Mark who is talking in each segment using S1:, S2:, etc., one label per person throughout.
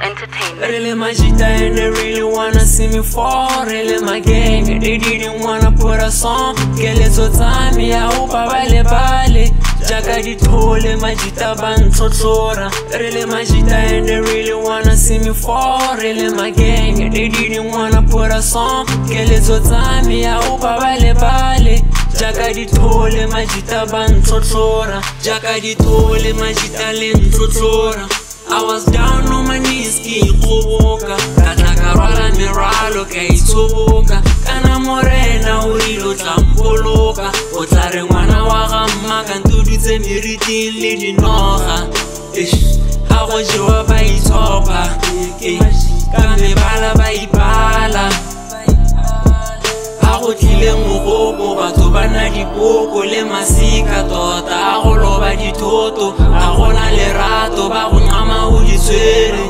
S1: Entertainment. Really my shit and they really wanna see me fall Really my gang, they didn't wanna put a song Get a little time, yeah, hope I bale bale jaka dithole majita bantshotlhora re le majita and they really wanna see me fall re le magang they didn't wanna put a song keletso tsame ya opa ba lebale jaka dithole majita bantshotlhora jaka dithole majita le ntshotlhora I was down on my knees ke ikgoboka ka tla ka rwala merwalo ka itshoboka kana morena o rile o tla mpoloka o tla re ngwana wa ga mma ka ntudutse meriting le dinoga ga go jewa ba itshopa ka mebala ba ipala go tlile mogopo batho ba na dipoko le masika tota a go loba dithoto city.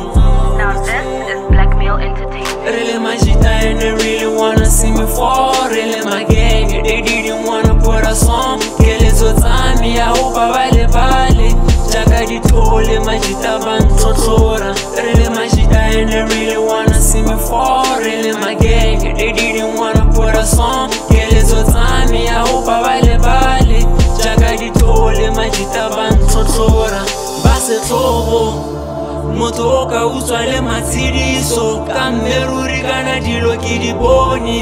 S1: Now this
S2: is blackmail
S1: entertainment. Really, my shit, and they really wanna see me fall. Really, my gang, they didn't wanna put us on. Kelezo time, yeah, hope I vale vale. Chaka di tole, my shit, so so. motho o ka utswa le matshidiso ka mmeruri kana dilo ke di bone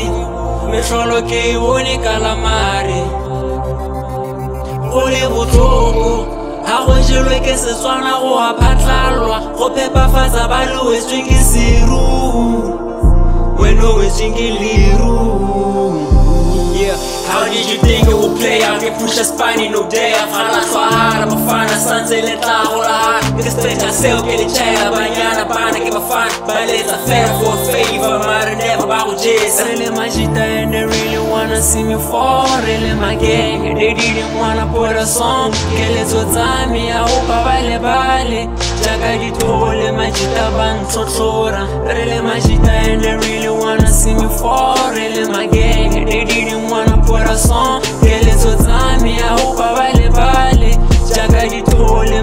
S1: metlholo ke e bone ka lamare go le botlhoko ga go jelwe ke setswana go a phatlalwa go phepafatsa ba le wetsweng ke seruu wena o wetsweng ke leruu How did you think it would play out? Get push a spine no day. I found a far, I'm a fan, I sound a little hard. This place I sell, get a chair, I'm a yan, I'm a fan, I give a fan. But let's affair for a favor, I'm a never about Jason. Really, my jita, and they really wanna see me fall. Really, my gang, and they didn't wanna put a song. Kill it, so time, I hope I vale, vale. Jagadito, le majita, bang, so chora. Really, my jita, and they really wanna see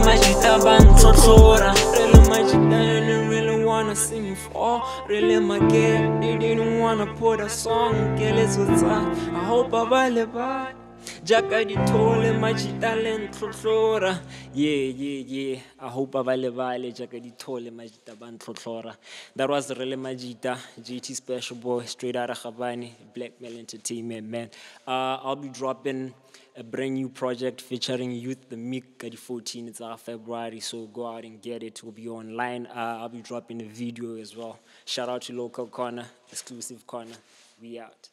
S1: maji tabantotora Really maji that you didn't really wanna see me fall Really my girl, you didn't wanna put a song Girl, it's what's up, I hope I vale bad jaaka dithole majitaleng tlhotlhora
S2: yeah yeah yeah i hope I'll ba lebale jaaka dithole majita ba ntlhotlhora that was really majita gt special boy straight out of gabane black male entertainment man uh, i'll be dropping a brand new project featuring youth, the Meek Gadi 14. It's our February, so go out and get it. It will be online. Uh, I'll be dropping a video as well. Shout out to Local Corner, Exclusive Corner. We out.